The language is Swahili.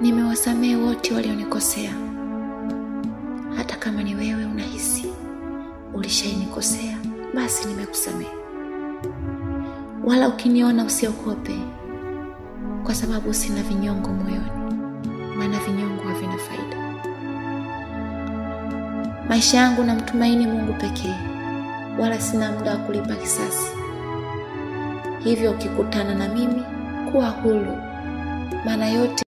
nimewasamehe wote walionikosea. Hata kama ni wewe unahisi ulishainikosea, basi nimekusamehe. Wala ukiniona usiogope, kwa sababu sina vinyongo moyoni, maana vinyongo havina faida. Maisha yangu namtumaini Mungu pekee, wala sina muda wa kulipa kisasi. Hivyo ukikutana na mimi, kuwa huru, maana yote